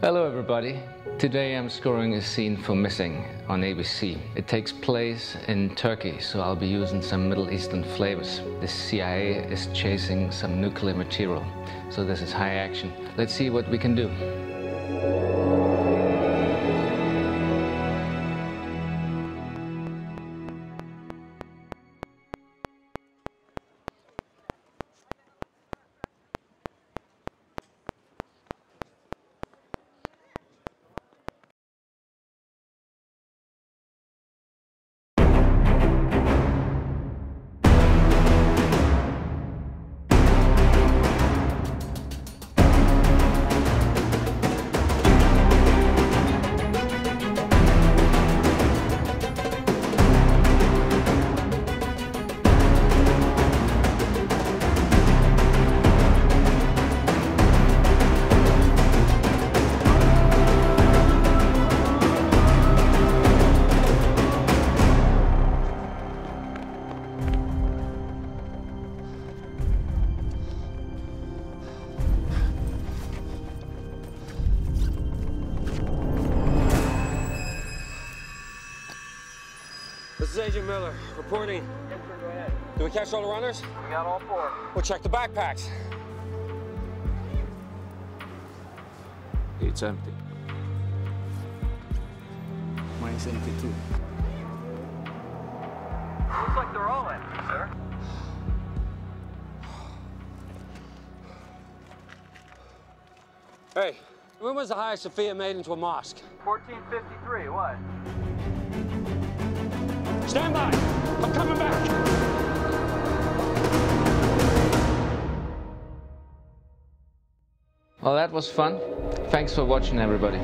Hello everybody. Today I'm scoring a scene for Missing on ABC. It takes place in Turkey, so I'll be using some Middle Eastern flavors. The CIA is chasing some nuclear material, so this is high action. Let's see what we can do. This is Agent Miller, reporting. Yes, sir, go ahead. Do we catch all the runners? We got all four. We'll check the backpacks. It's empty. Mine's empty too. Looks like they're all empty, sir. Hey, when was the Hagia Sophia made into a mosque? 1453, what? Stand by! I'm coming back! Well, that was fun. Thanks for watching everybody.